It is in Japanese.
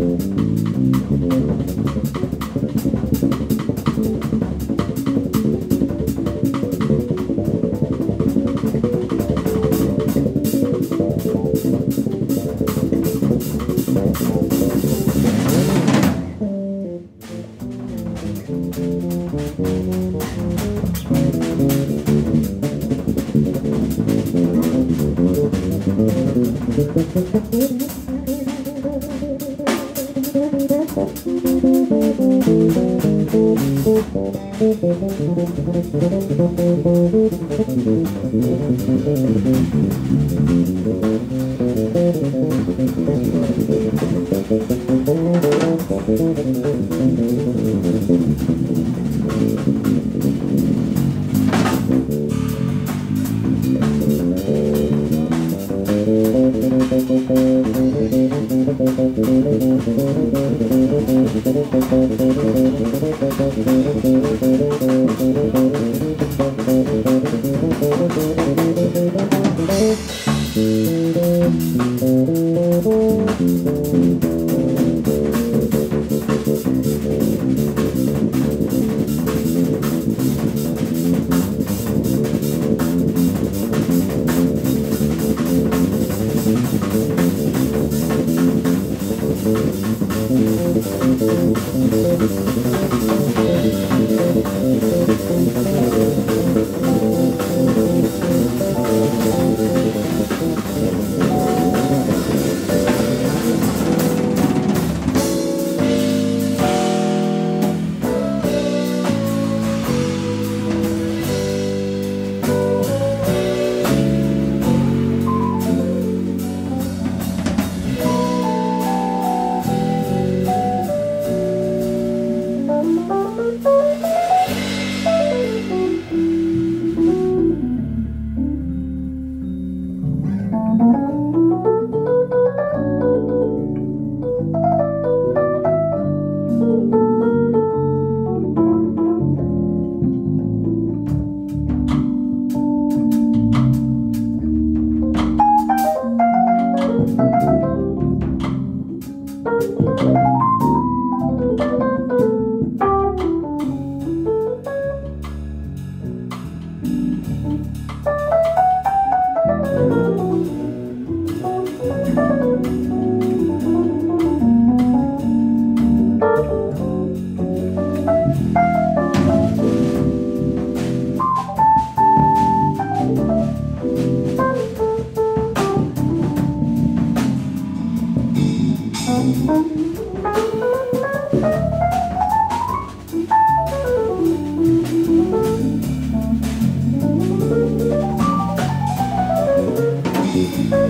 Thank you. Thank you. Música Música